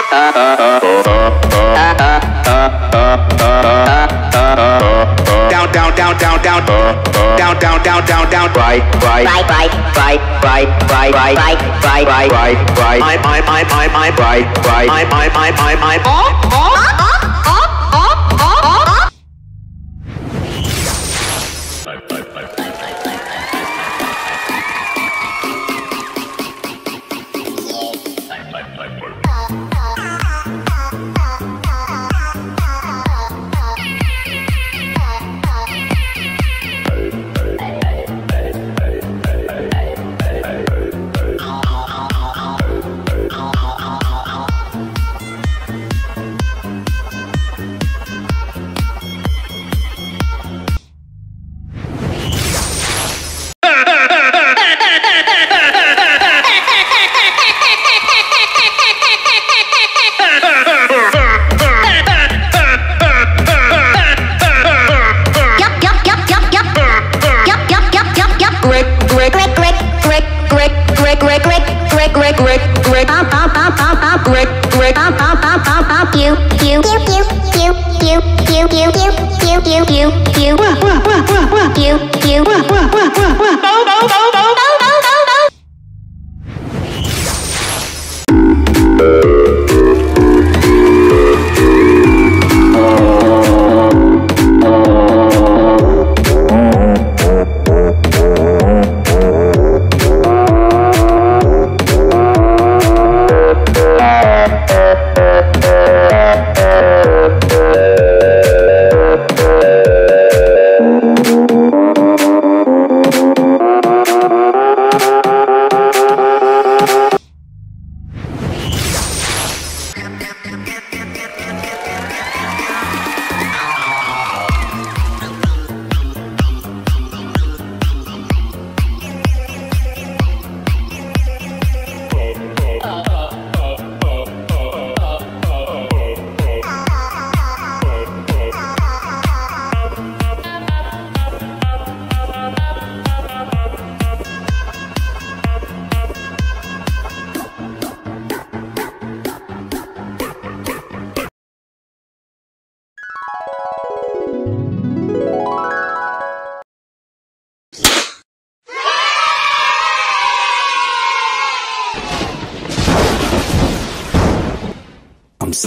Down, down, down, down, down, down, down, down, down, down. Right, right, right, right, right, right, right, right, right, right, right, right. I'm, I'm, I'm, I'm, I'm, right, right. I'm, I'm, I'm, I'm, I'm. Oh, oh. You.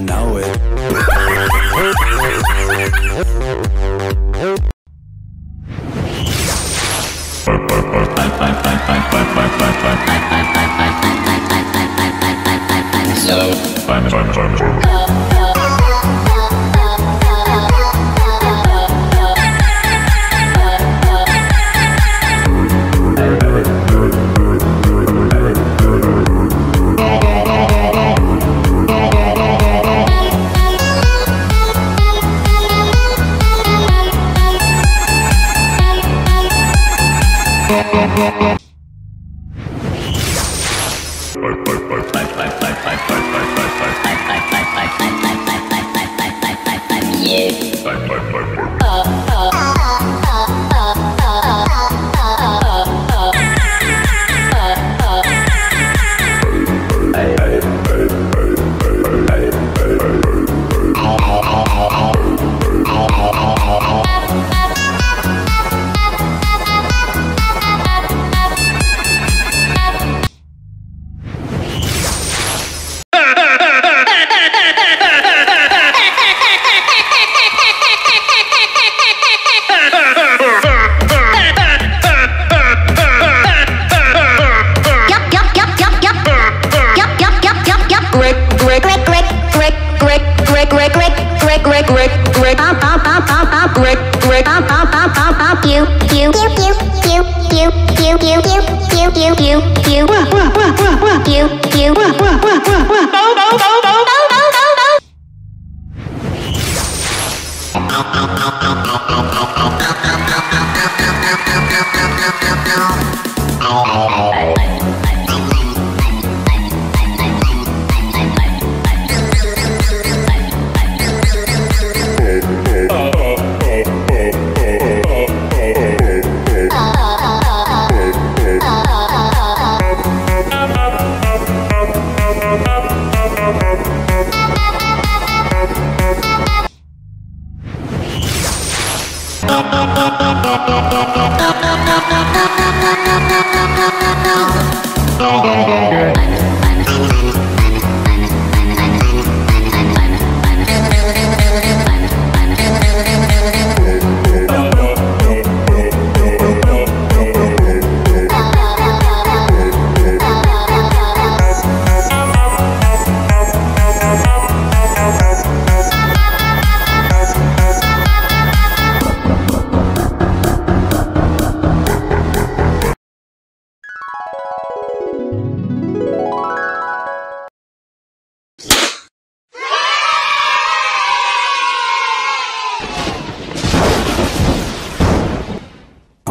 I know it. Yup,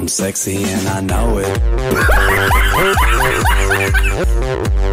sexy and I know it.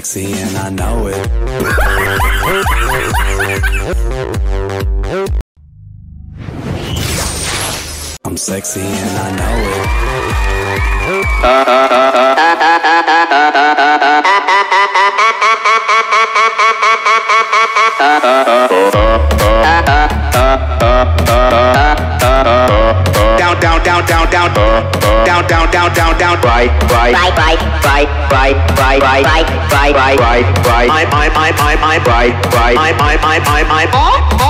sexy and I know it. I'm sexy and I know it. Down, down, down, down, down, down, down, down, down, down, right, right, Right, right, right, right, right, right, right, right. right, right, right, my, my, my, my, my, right, right, my, my, my, my,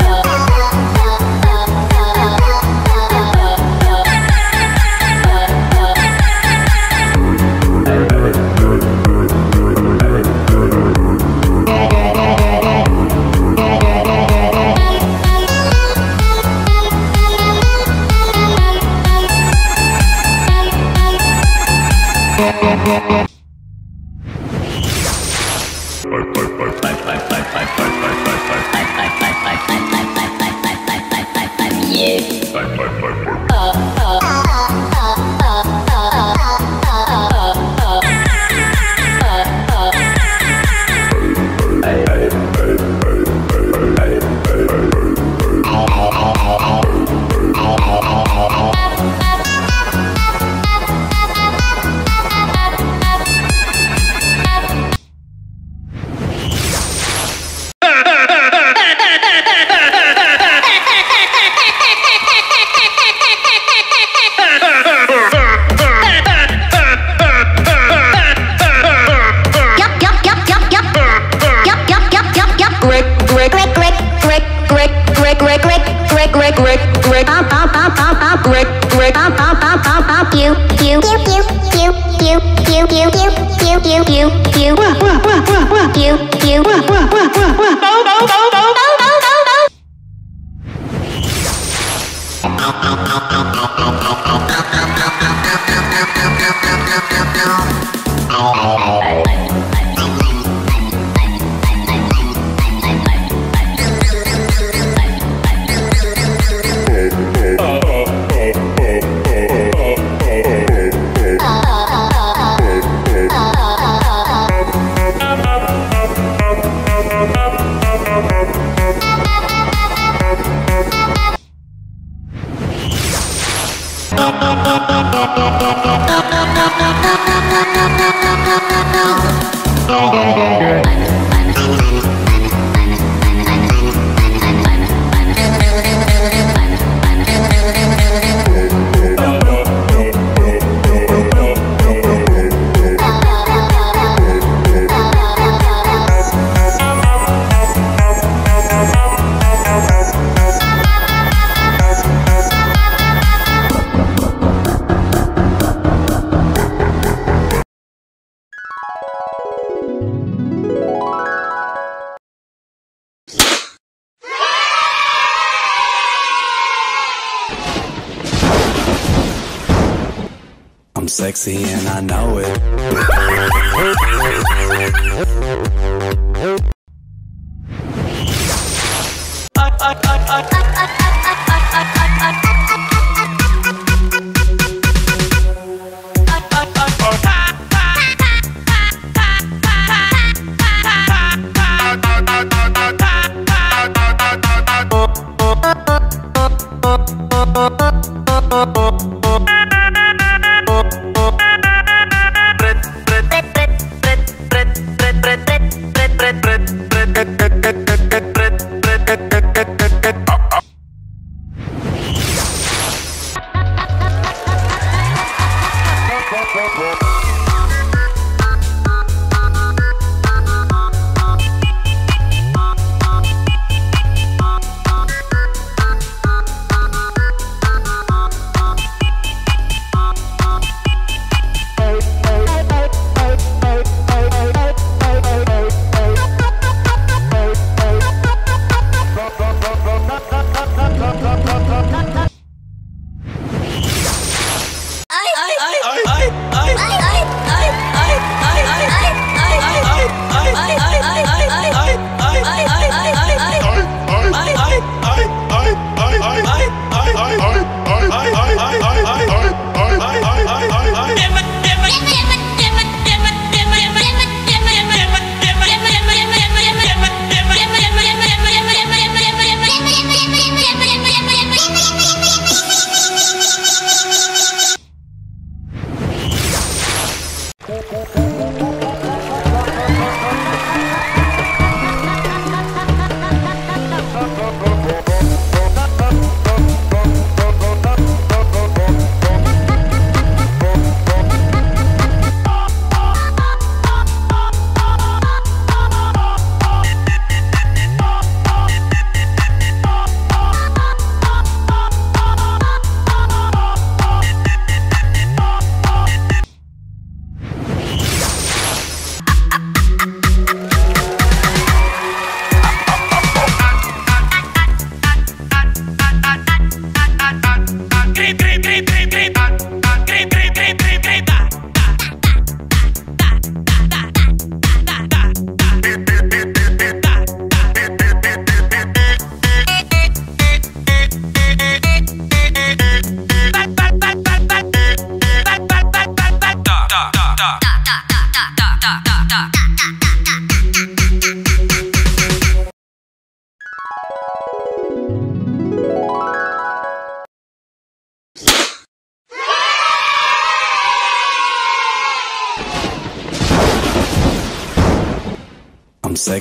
Sexy and I know it.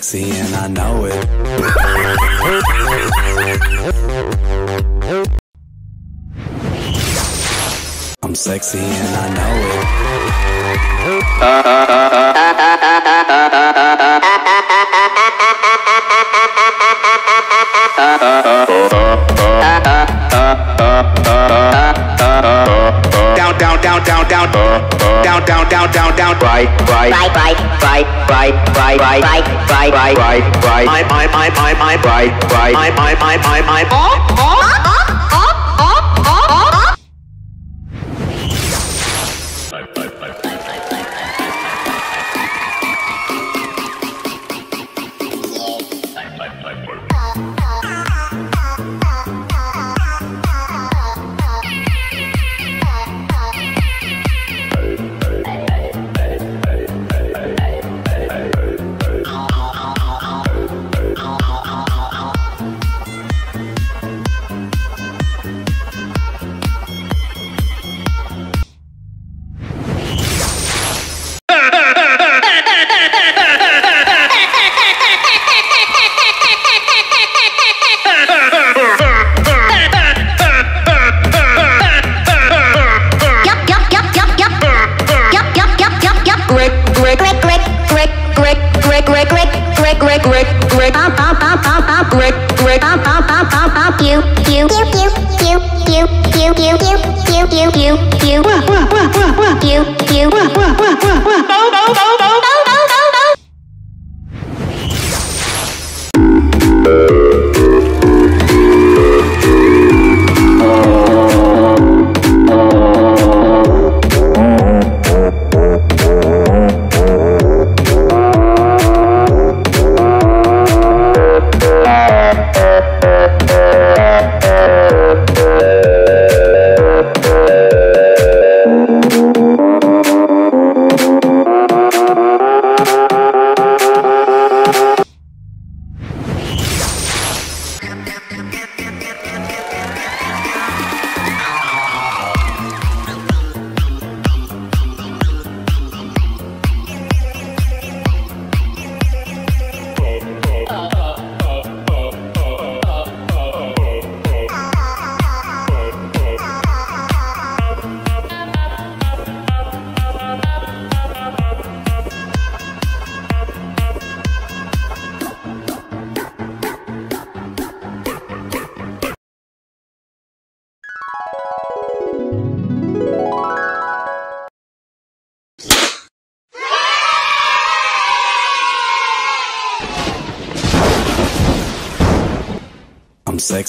Sexy and I know it. I'm sexy and I know it. down, down, down, down, down, down, down, down, down, down, right, right, Right, right, right, right, right, right, right, right. right, right, right, my, my, my, my, my, right, right, my, my, my, my,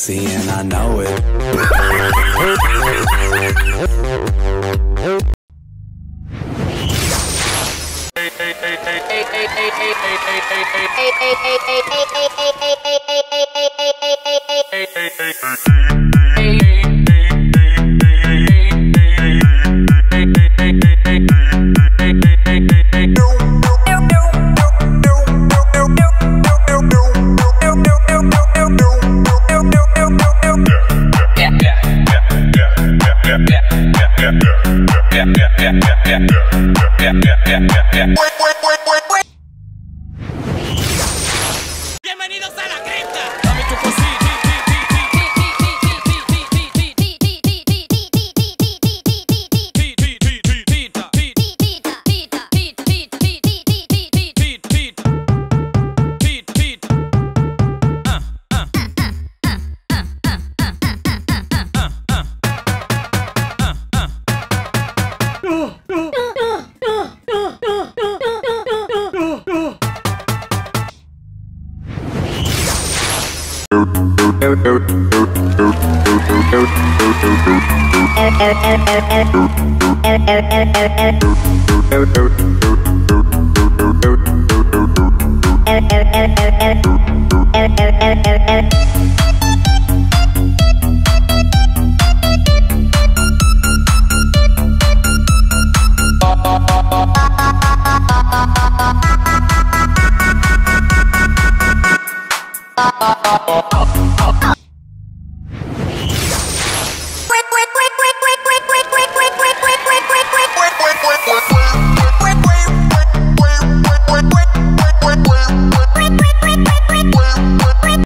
sexy and I know it. Bienvenidos